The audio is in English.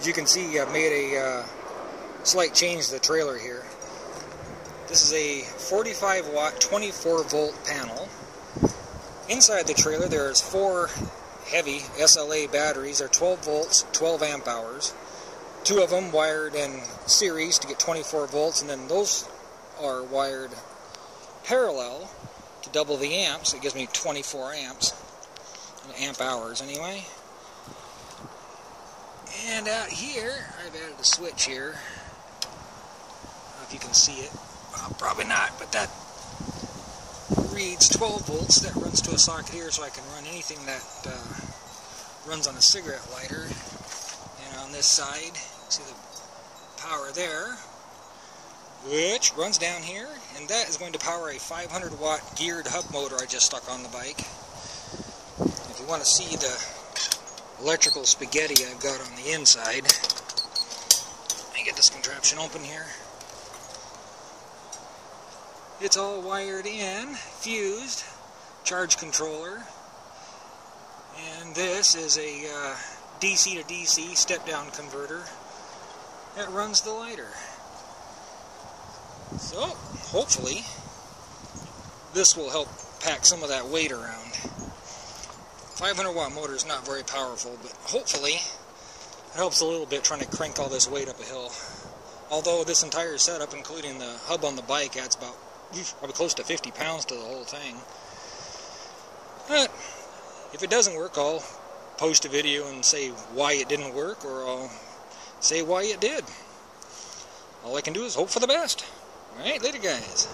As you can see, I've made a uh, slight change to the trailer here. This is a 45 watt 24 volt panel. Inside the trailer there's four heavy SLA batteries. They're 12 volts, 12 amp hours. Two of them wired in series to get 24 volts, and then those are wired parallel to double the amps. It gives me 24 amps, amp hours anyway. And out here, I've added a switch here. If you can see it. Well, probably not, but that reads 12 volts. That runs to a socket here so I can run anything that uh, runs on a cigarette lighter. And on this side, see the power there, which runs down here, and that is going to power a 500 watt geared hub motor I just stuck on the bike. If you want to see the electrical spaghetti I've got on the inside, let me get this contraption open here. It's all wired in, fused, charge controller, and this is a uh, DC to DC step-down converter that runs the lighter. So, hopefully, this will help pack some of that weight around. 500 watt motor is not very powerful, but hopefully it helps a little bit trying to crank all this weight up a hill. Although this entire setup, including the hub on the bike, adds about probably close to 50 pounds to the whole thing. But if it doesn't work, I'll post a video and say why it didn't work, or I'll say why it did. All I can do is hope for the best. Alright, later guys.